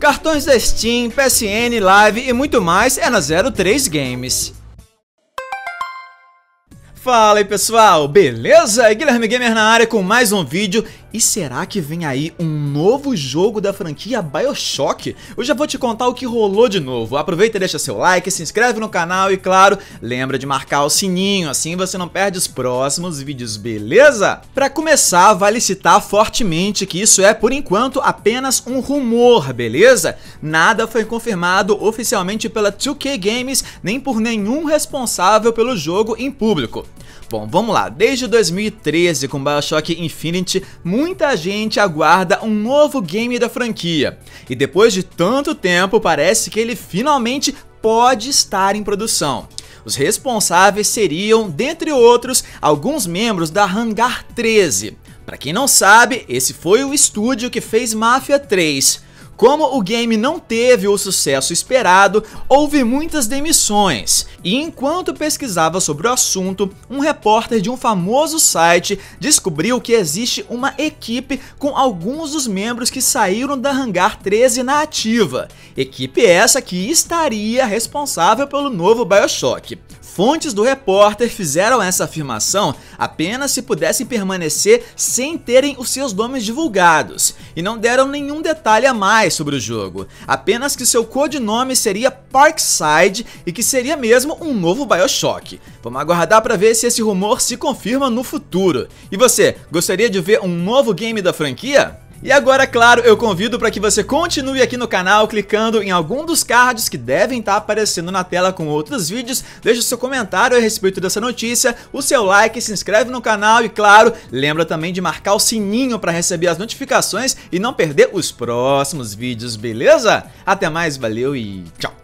Cartões da Steam, PSN, Live e muito mais é na 03 Games. Fala aí pessoal, beleza? Guilherme Gamer na área com mais um vídeo e será que vem aí um novo jogo da franquia Bioshock? Eu já vou te contar o que rolou de novo. Aproveita e deixa seu like, se inscreve no canal e, claro, lembra de marcar o sininho, assim você não perde os próximos vídeos, beleza? Para começar, vale citar fortemente que isso é, por enquanto, apenas um rumor, beleza? Nada foi confirmado oficialmente pela 2K Games, nem por nenhum responsável pelo jogo em público. Bom, vamos lá. Desde 2013, com Bioshock Infinite, muita gente aguarda um novo game da franquia. E depois de tanto tempo, parece que ele finalmente pode estar em produção. Os responsáveis seriam, dentre outros, alguns membros da Hangar 13. Para quem não sabe, esse foi o estúdio que fez Mafia 3. Como o game não teve o sucesso esperado, houve muitas demissões, e enquanto pesquisava sobre o assunto, um repórter de um famoso site descobriu que existe uma equipe com alguns dos membros que saíram da Hangar 13 na ativa. Equipe essa que estaria responsável pelo novo BioShock. Fontes do repórter fizeram essa afirmação apenas se pudessem permanecer sem terem os seus nomes divulgados, e não deram nenhum detalhe a mais sobre o jogo, apenas que seu codinome seria Parkside e que seria mesmo um novo Bioshock. Vamos aguardar para ver se esse rumor se confirma no futuro. E você, gostaria de ver um novo game da franquia? E agora, claro, eu convido para que você continue aqui no canal clicando em algum dos cards que devem estar tá aparecendo na tela com outros vídeos, deixe o seu comentário a respeito dessa notícia, o seu like, se inscreve no canal e, claro, lembra também de marcar o sininho para receber as notificações e não perder os próximos vídeos, beleza? Até mais, valeu e tchau!